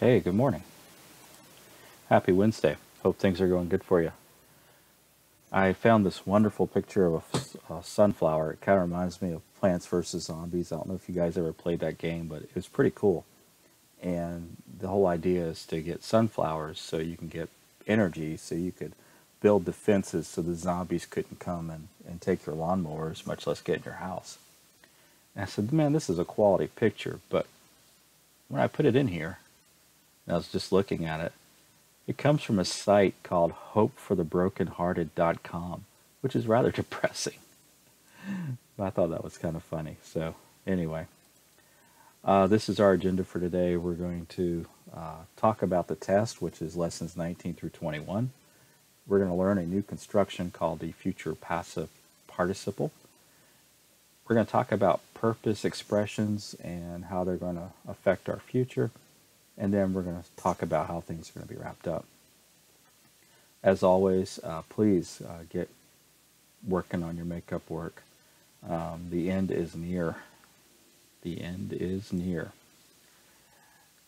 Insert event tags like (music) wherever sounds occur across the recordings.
Hey, good morning. Happy Wednesday. Hope things are going good for you. I found this wonderful picture of a, a sunflower. It kind of reminds me of Plants vs. Zombies. I don't know if you guys ever played that game, but it was pretty cool. And the whole idea is to get sunflowers so you can get energy so you could build defenses so the zombies couldn't come and, and take your lawnmowers, much less get in your house. And I said, man, this is a quality picture. But when I put it in here, I was just looking at it, it comes from a site called hopeforthebrokenhearted.com, which is rather (laughs) depressing. I thought that was kind of funny. So, anyway, uh, this is our agenda for today. We're going to uh, talk about the test, which is lessons 19 through 21. We're going to learn a new construction called the future passive participle. We're going to talk about purpose expressions and how they're going to affect our future. And then we're going to talk about how things are going to be wrapped up. As always, uh, please uh, get working on your makeup work. Um, the end is near. The end is near.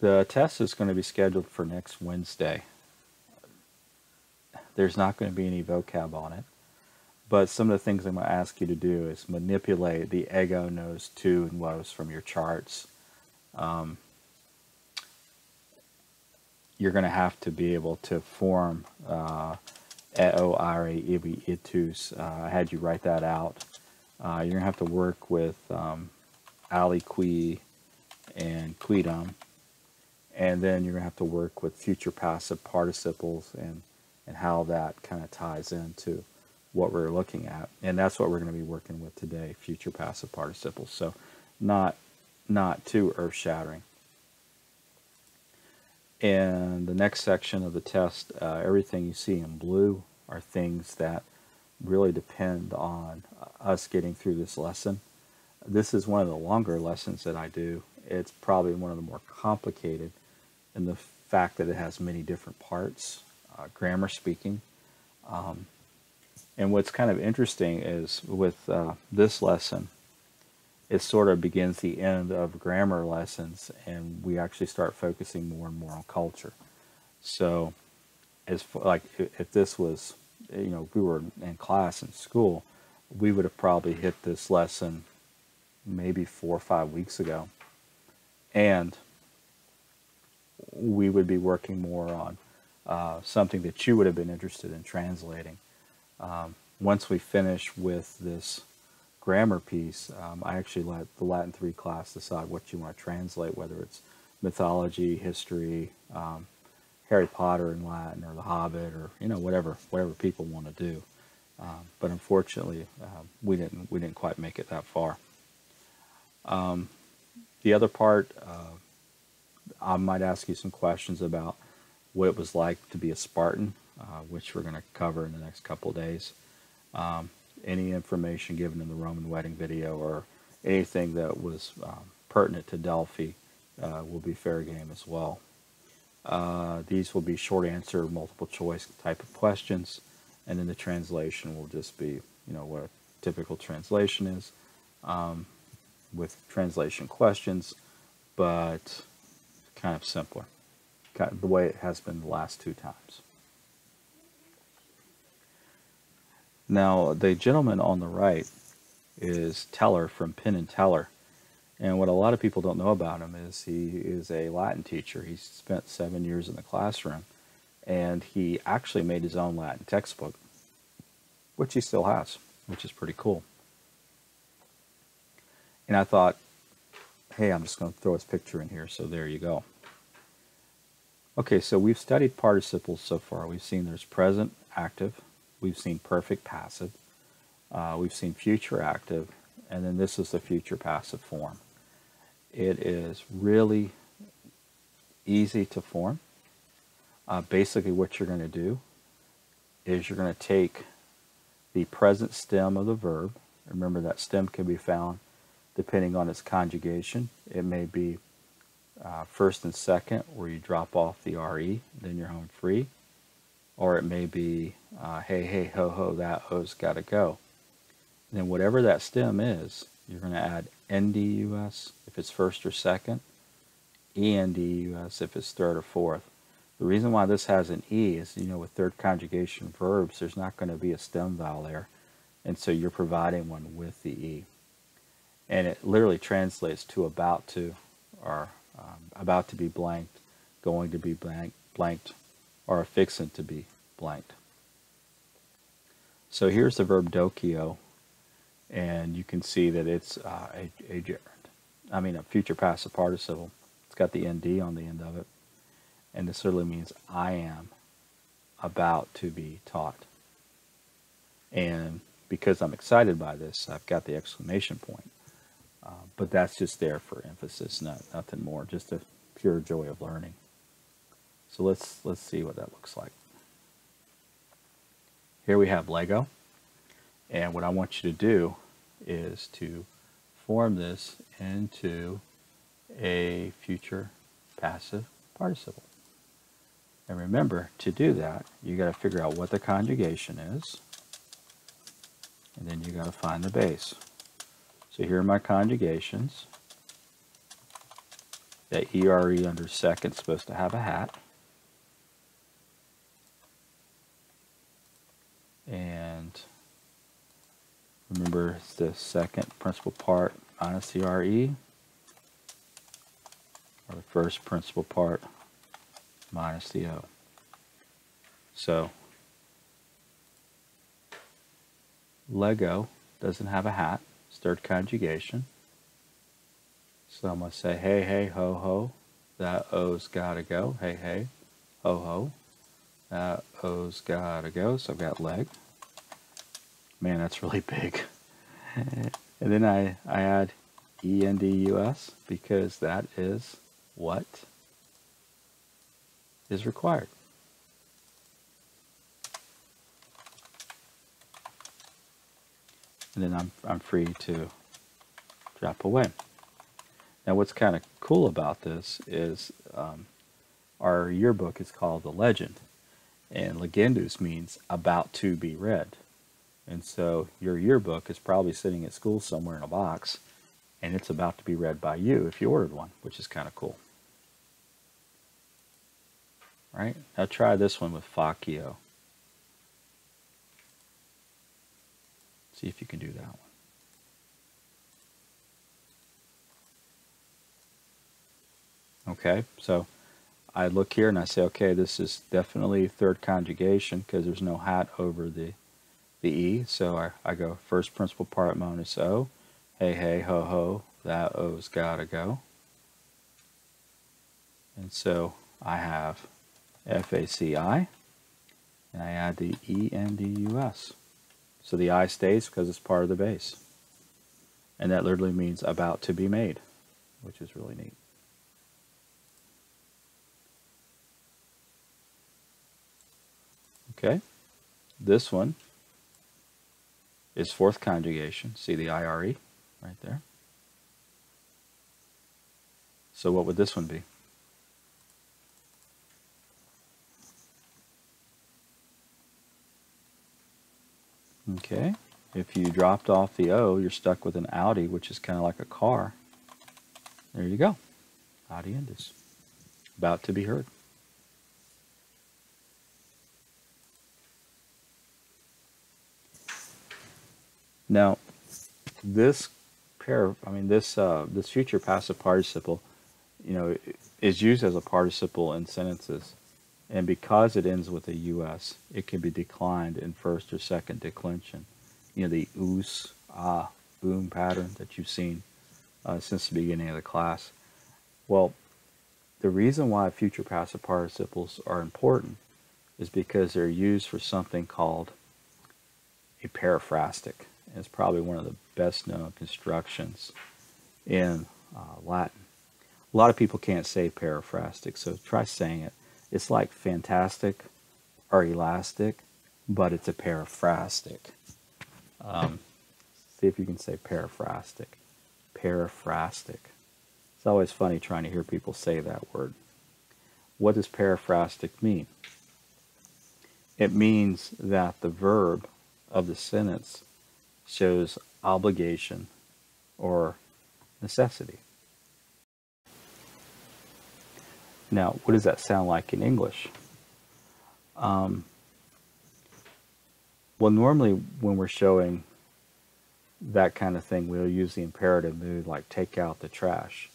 The test is going to be scheduled for next Wednesday. There's not going to be any vocab on it. But some of the things I'm going to ask you to do is manipulate the ego, nos, tu, and vos from your charts. Um, you're going to have to be able to form uh. Uh, I had you write that out. Uh, you're going to have to work with um, aliqui and quidem. And then you're going to have to work with future passive participles and, and how that kind of ties into what we're looking at. And that's what we're going to be working with today, future passive participles. So not not too earth-shattering. In the next section of the test, uh, everything you see in blue are things that really depend on us getting through this lesson. This is one of the longer lessons that I do. It's probably one of the more complicated in the fact that it has many different parts, uh, grammar speaking. Um, and what's kind of interesting is with uh, this lesson, it sort of begins the end of grammar lessons, and we actually start focusing more and more on culture. So, as like if this was, you know, we were in class in school, we would have probably hit this lesson maybe four or five weeks ago, and we would be working more on uh, something that you would have been interested in translating um, once we finish with this grammar piece, um, I actually let the Latin 3 class decide what you want to translate, whether it's mythology, history, um, Harry Potter in Latin, or The Hobbit, or you know whatever whatever people want to do. Um, but unfortunately, uh, we didn't we didn't quite make it that far. Um, the other part, uh, I might ask you some questions about what it was like to be a Spartan uh, which we're going to cover in the next couple days. Um, any information given in the Roman wedding video or anything that was um, pertinent to Delphi uh, will be fair game as well. Uh, these will be short answer, multiple choice type of questions, and then the translation will just be, you know, what a typical translation is um, with translation questions, but kind of simpler, kind of the way it has been the last two times. Now, the gentleman on the right is Teller from Penn and Teller. And what a lot of people don't know about him is he is a Latin teacher. He spent seven years in the classroom, and he actually made his own Latin textbook, which he still has, which is pretty cool. And I thought, hey, I'm just going to throw his picture in here, so there you go. Okay, so we've studied participles so far. We've seen there's present, active, We've seen perfect passive. Uh, we've seen future active. And then this is the future passive form. It is really easy to form. Uh, basically what you're going to do is you're going to take the present stem of the verb. Remember that stem can be found depending on its conjugation. It may be uh, first and second where you drop off the RE, then you're home free or it may be uh, hey, hey, ho, ho, that o's got to go. And then whatever that stem is, you're going to add ndus if it's first or second, E-N-D-U-S if it's third or fourth. The reason why this has an E is, you know, with third conjugation verbs, there's not going to be a stem vowel there. And so you're providing one with the E. And it literally translates to about to, or um, about to be blanked, going to be blank, blanked, or affixing to be blanked. So here's the verb doceo, and you can see that it's uh, a, a gerund. I mean, a future passive participle. It's got the nd on the end of it. And this literally means I am about to be taught. And because I'm excited by this, I've got the exclamation point. Uh, but that's just there for emphasis, not nothing more, just a pure joy of learning. So let's let's see what that looks like. Here we have Lego, and what I want you to do is to form this into a future passive participle. And remember, to do that, you got to figure out what the conjugation is, and then you got to find the base. So here are my conjugations. That ERE under second is supposed to have a hat. And remember, it's the second principal part minus the RE, or the first principal part minus the O. So Lego doesn't have a hat, it's third conjugation. So I'm going to say, hey, hey, ho, ho. That O's got to go. Hey, hey, ho, ho. That O's got to go. So I've got leg. Man, that's really big. and then I, I add E-N-D-U-S because that is what is required. And then I'm, I'm free to drop away. Now what's kind of cool about this is um, our yearbook is called The Legend. And legendus means about to be read. And so your yearbook is probably sitting at school somewhere in a box and it's about to be read by you if you ordered one, which is kind of cool right? Now try this one with facio. See if you can do that one. Okay, so I look here and I say, okay, this is definitely third conjugation because there's no hat over the the E. So I, I go first principal part minus O. Hey, hey, ho, ho, that O's got to go. And so I have F-A-C-I, and I add the E-N-D-U-S. So the I stays because it's part of the base. And that literally means about to be made, which is really neat. Okay, this one is fourth conjugation. See the IRE right there? So what would this one be? Okay, if you dropped off the O, you're stuck with an Audi, which is kind of like a car. There you go. Audiendi. About to be heard. Now, this pair, I mean, this uh, this future passive participle, you know, is used as a participle in sentences and because it ends with a US, it can be declined in first or second declension. You know, the oos, ah, boom pattern that you've seen uh, since the beginning of the class. Well, the reason why future passive participles are important is because they're used for something called a periphrastic. It's probably one of the best known constructions in uh, Latin. A lot of people can't say periphrastic, so try saying it. It's like fantastic or elastic, but it's a periphrastic. Um, see if you can say periphrastic. Periphrastic. It's always funny trying to hear people say that word. What does periphrastic mean? It means that the verb of the sentence shows obligation or necessity. Now, what does that sound like in English? Um, well, normally when we're showing that kind of thing, we'll use the imperative mood like take out the trash.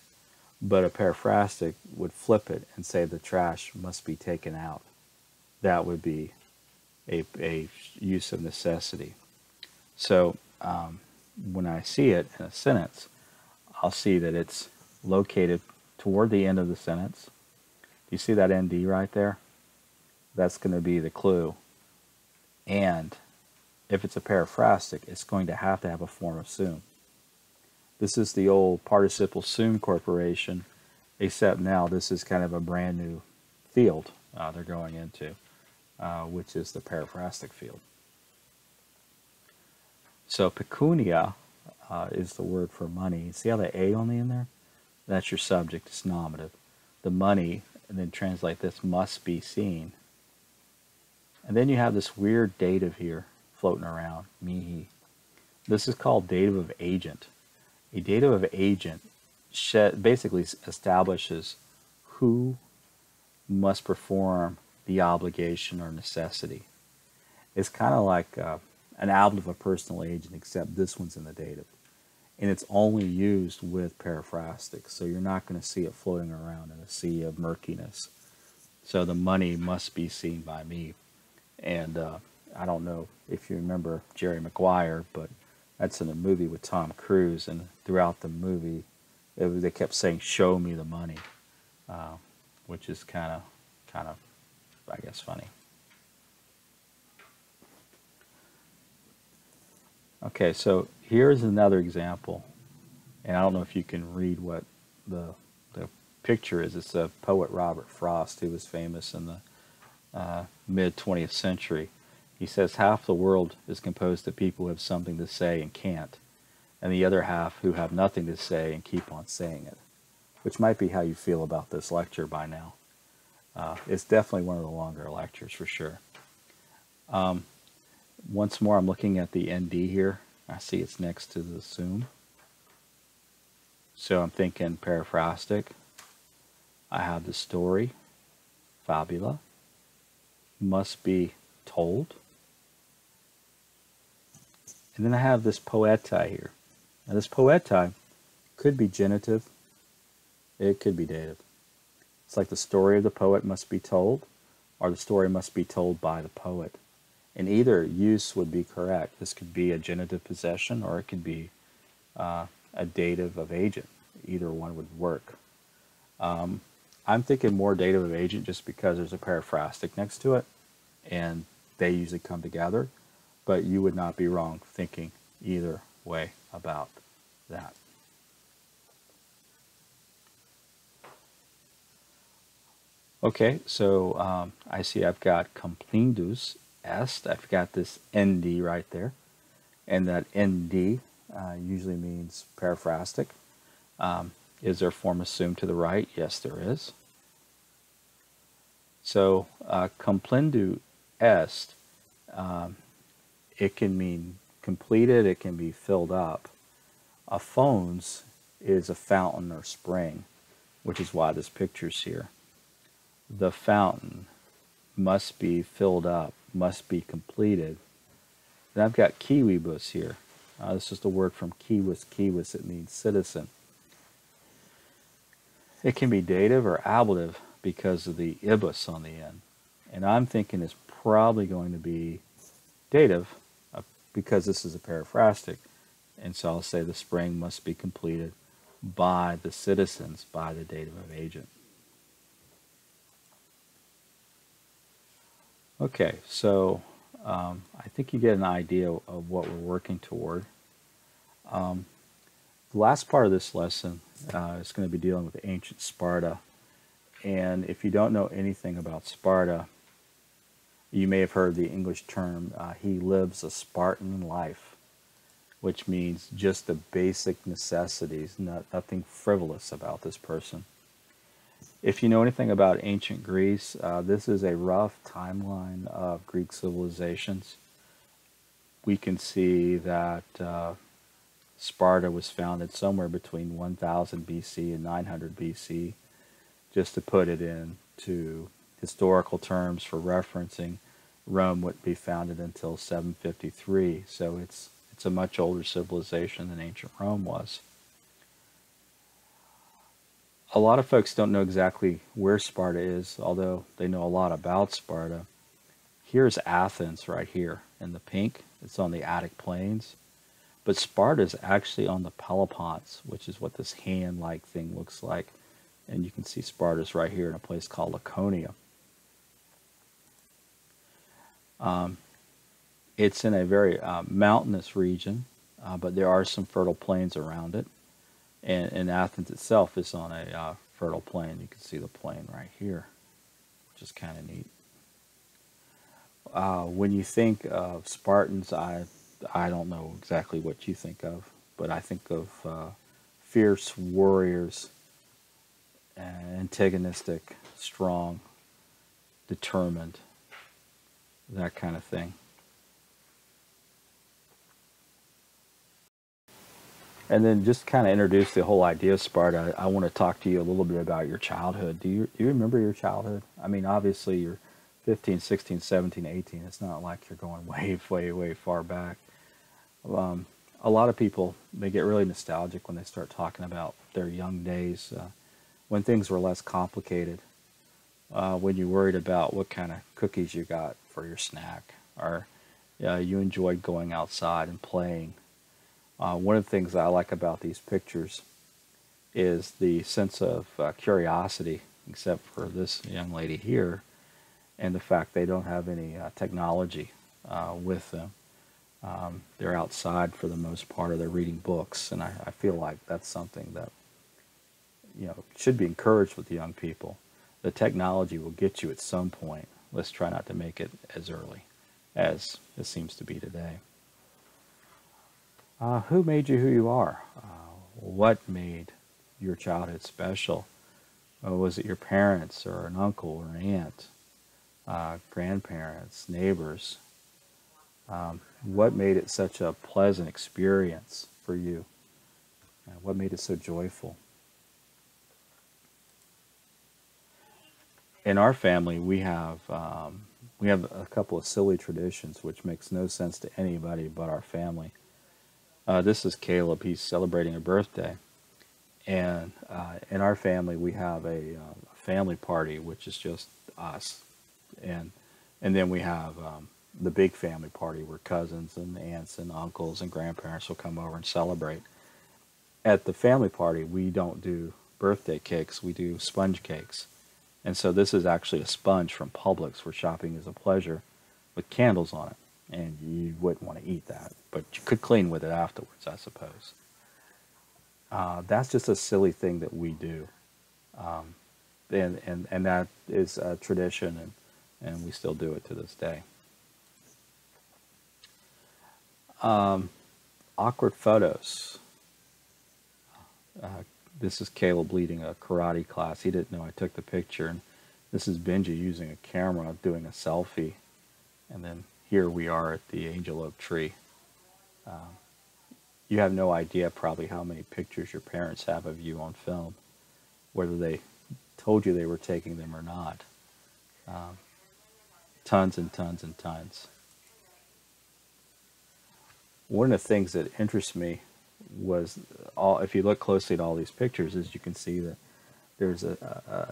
But a paraphrastic would flip it and say the trash must be taken out. That would be a, a use of necessity. So um, when I see it in a sentence, I'll see that it's located toward the end of the sentence. You see that ND right there? That's going to be the clue. And if it's a paraphrastic, it's going to have to have a form of sum. This is the old participle sum corporation, except now this is kind of a brand new field uh, they're going into, uh, which is the paraphrastic field. So pecunia uh, is the word for money. See how the A on the end there? That's your subject, it's nominative. The money, and then translate this, must be seen. And then you have this weird dative here floating around, mihi. This is called dative of agent. A dative of agent basically establishes who must perform the obligation or necessity. It's kind of like uh, an ablative of a personal agent, except this one's in the dative. And it's only used with paraphrastics, so you're not going to see it floating around in a sea of murkiness. So the money must be seen by me. And uh, I don't know if you remember Jerry Maguire, but that's in a movie with Tom Cruise, and throughout the movie, it, they kept saying "Show me the money," uh, which is kind of, kind of, I guess, funny. Okay, so here's another example, and I don't know if you can read what the the picture is. It's a poet Robert Frost, who was famous in the uh, mid 20th century he says half the world is composed of people who have something to say and can't, and the other half who have nothing to say and keep on saying it, which might be how you feel about this lecture by now. Uh, it's definitely one of the longer lectures for sure. Um, once more, I'm looking at the ND here. I see it's next to the sum. So I'm thinking paraphrastic. I have the story, fabula, must be told. And then I have this poetae here. Now this poetae could be genitive, it could be dative. It's like the story of the poet must be told, or the story must be told by the poet. And either use would be correct. This could be a genitive possession, or it could be uh, a dative of agent. Either one would work. Um, I'm thinking more dative of agent just because there's a paraphrastic next to it, and they usually come together but you would not be wrong thinking either way about that. Okay, so um, I see I've got complendus I've got this nd right there. And that nd uh, usually means periphrastic. Um, is there form assumed to the right? Yes, there is. So uh, complindu est um, it can mean completed, it can be filled up. A fons is a fountain or spring, which is why this picture's here. The fountain must be filled up, must be completed. Then I've got civibus here. Uh, this is the word from civis civis. It means citizen. It can be dative or ablative because of the ibus on the end. And I'm thinking it's probably going to be dative because this is a paraphrastic. And so I'll say the spring must be completed by the citizens by the dative of agent. Okay, so um, I think you get an idea of what we're working toward. Um, the last part of this lesson uh, is going to be dealing with ancient Sparta. And if you don't know anything about Sparta, you may have heard the English term, uh, he lives a Spartan life, which means just the basic necessities, not, nothing frivolous about this person. If you know anything about ancient Greece, uh, this is a rough timeline of Greek civilizations. We can see that uh, Sparta was founded somewhere between 1000 BC and 900 BC. just to put it into historical terms for referencing, Rome wouldn't be founded until 753, so it's it's a much older civilization than ancient Rome was. A lot of folks don't know exactly where Sparta is, although they know a lot about Sparta. Here's Athens right here in the pink. It's on the Attic Plains. But Sparta is actually on the Peloponnese, which is what this hand-like thing looks like. And you can see Sparta's right here in a place called Laconia. Um, it's in a very uh, mountainous region, uh, but there are some fertile plains around it. And, and Athens itself is on a uh, fertile plain. You can see the plain right here, which is kind of neat. Uh, when you think of Spartans, I I don't know exactly what you think of, but I think of uh, fierce warriors, antagonistic, strong, determined, that kind of thing. And then just kind of introduce the whole idea of Sparta. I, I want to talk to you a little bit about your childhood. Do you do you remember your childhood? I mean, obviously you're 15, 16, 17, 18. It's not like you're going (laughs) way, way, way far back. Um, a lot of people they get really nostalgic when they start talking about their young days, uh, when things were less complicated, uh, when you worried about what kind of cookies you got for your snack, or uh, you enjoyed going outside and playing uh, one of the things I like about these pictures is the sense of uh, curiosity, except for this young lady here, and the fact they don't have any uh, technology uh, with them. Um, they're outside for the most part, or they're reading books, and I, I feel like that's something that you know should be encouraged with young people. The technology will get you at some point. Let's try not to make it as early as it seems to be today. Uh, who made you who you are? Uh, what made your childhood special? Uh, was it your parents or an uncle or an aunt, uh, grandparents, neighbors? Um, what made it such a pleasant experience for you? Uh, what made it so joyful? In our family, we have um, we have a couple of silly traditions which makes no sense to anybody but our family. Uh, this is Caleb. He's celebrating a birthday. And uh, in our family, we have a, uh, family party, which is just us. And, and then we have um, the big family party where cousins and aunts and uncles and grandparents will come over and celebrate. At the family party, we don't do birthday cakes, we do sponge cakes. And so this is actually a sponge from Publix where shopping is a pleasure with candles on it and you wouldn't want to eat that, but you could clean with it afterwards, I suppose. Uh, that's just a silly thing that we do, um, and and and that is a tradition, and and we still do it to this day. Um, awkward photos. Uh, this is Caleb leading a karate class. He didn't know I took the picture, and this is Benji using a camera doing a selfie, and then here we are at the angel oak tree. Um, you have no idea probably how many pictures your parents have of you on film, whether they told you they were taking them or not. Um, tons and tons and tons. One of the things that interests me was all if you look closely at all these pictures is you can see that there's an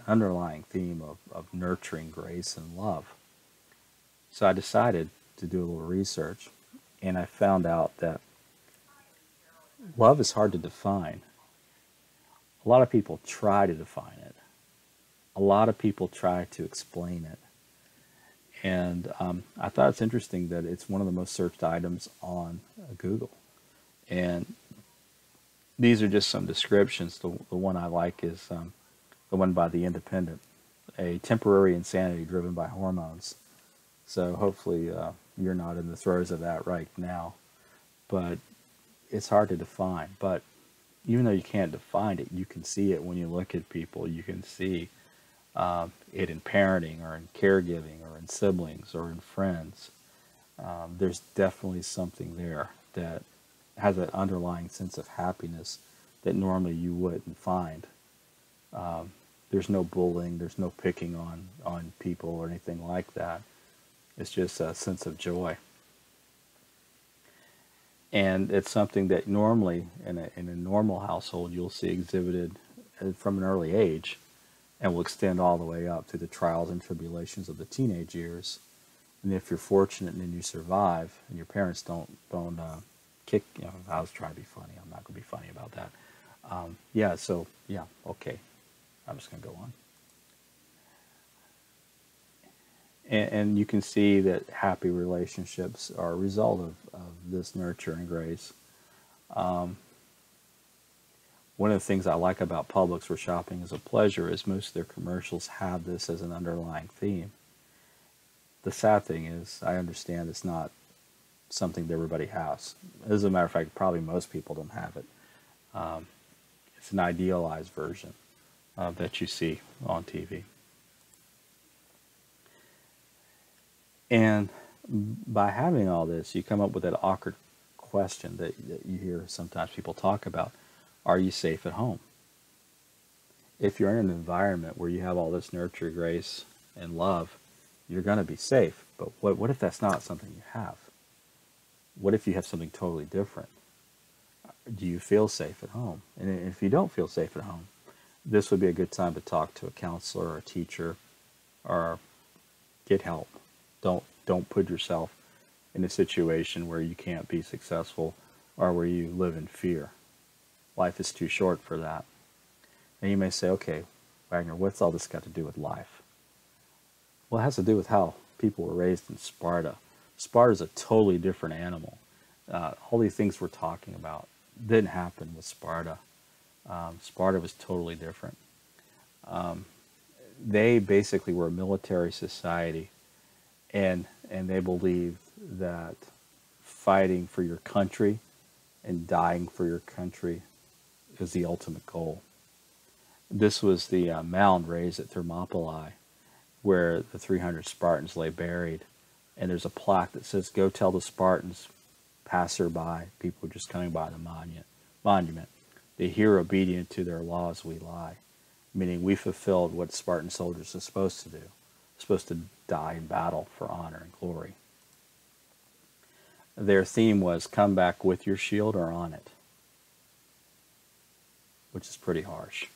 underlying theme of, of nurturing grace and love. So I decided to do a little research, and I found out that love is hard to define. A lot of people try to define it. A lot of people try to explain it. And um, I thought it's interesting that it's one of the most searched items on Google. And these are just some descriptions. The, the one I like is um, the one by The Independent a temporary insanity driven by hormones. So hopefully, uh, you're not in the throes of that right now. But it's hard to define. But even though you can't define it, you can see it when you look at people. You can see um, it in parenting or in caregiving or in siblings or in friends. Um, there's definitely something there that has that underlying sense of happiness that normally you wouldn't find. Um, there's no bullying, there's no picking on on people or anything like that. It's just a sense of joy. And it's something that normally in a, in a normal household you'll see exhibited uh, from an early age and will extend all the way up to the trials and tribulations of the teenage years. And if you're fortunate and you survive and your parents don't, don't uh, kick, you know, I was trying to be funny. I'm not going to be funny about that. Um, yeah, so, yeah, okay. I'm just going to go on. And, and, you can see that happy relationships are a result of, of this nurture and grace. Um, one of the things I like about Publix where shopping is a pleasure is most of their commercials have this as an underlying theme. The sad thing is, I understand it's not something that everybody has. As a matter of fact, probably most people don't have it. Um, it's an idealized version uh, that you see on TV. And by having all this, you come up with that awkward question that, that you hear sometimes people talk about Are you safe at home? If you're in an environment where you have all this nurture, grace, and love, you're going to be safe. But what, what if that's not something you have? What if you have something totally different? Do you feel safe at home? And if you don't feel safe at home, this would be a good time to talk to a counselor or a teacher or get help. Don't don't put yourself in a situation where you can't be successful or where you live in fear. Life is too short for that. And you may say, okay, Wagner, what's all this got to do with life? Well, it has to do with how people were raised in Sparta. Sparta is a totally different animal. Uh, all these things we're talking about didn't happen with Sparta. Um, Sparta was totally different. Um, they basically were a military society, and and they believed that fighting for your country and dying for your country is the ultimate goal. This was the uh, mound raised at Thermopylae, where the 300 Spartans lay buried, and there's a plaque that says, "Go tell the Spartans, passerby, people just coming by the monument, monument, they hear obedient to their laws we lie, meaning we fulfilled what Spartan soldiers are supposed to do, supposed to die in battle for honor and glory. Their theme was come back with your shield or on it, which is pretty harsh.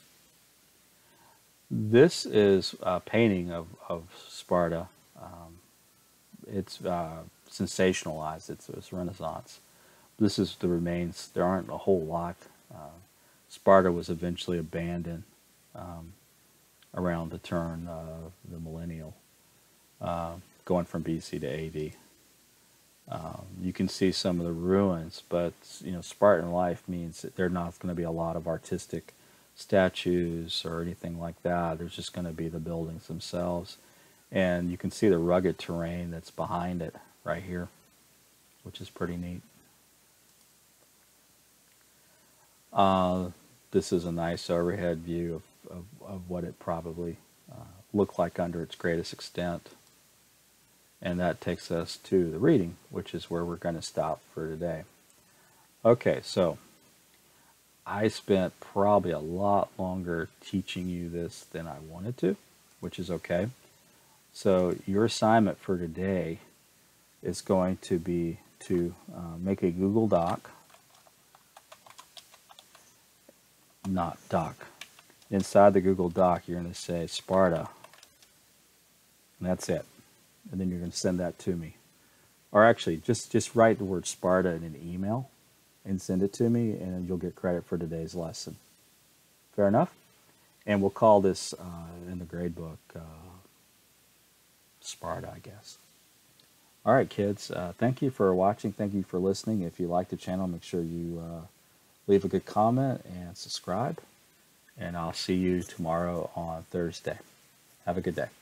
This is a painting of, of Sparta. Um, it's uh, sensationalized. It's, it's Renaissance. This is the remains. There aren't a whole lot. Uh, Sparta was eventually abandoned um, around the turn of the millennial, uh, going from BC to AD. Um, you can see some of the ruins, but you know Spartan life means that there's not going to be a lot of artistic statues or anything like that. There's just going to be the buildings themselves, and you can see the rugged terrain that's behind it right here, which is pretty neat. Uh, this is a nice overhead view of, of, of what it probably uh, looked like under its greatest extent. And that takes us to the reading, which is where we're going to stop for today. Okay, so I spent probably a lot longer teaching you this than I wanted to, which is okay. So your assignment for today is going to be to uh, make a Google Doc not doc. Inside the Google Doc, you're going to say Sparta. And that's it. And then you're going to send that to me. Or actually, just, just write the word Sparta in an email and send it to me, and you'll get credit for today's lesson. Fair enough? And we'll call this uh, in the grade book uh, Sparta, I guess. All right, kids. Uh, thank you for watching. Thank you for listening. If you like the channel, make sure you uh, leave a good comment and subscribe. And I'll see you tomorrow on Thursday. Have a good day.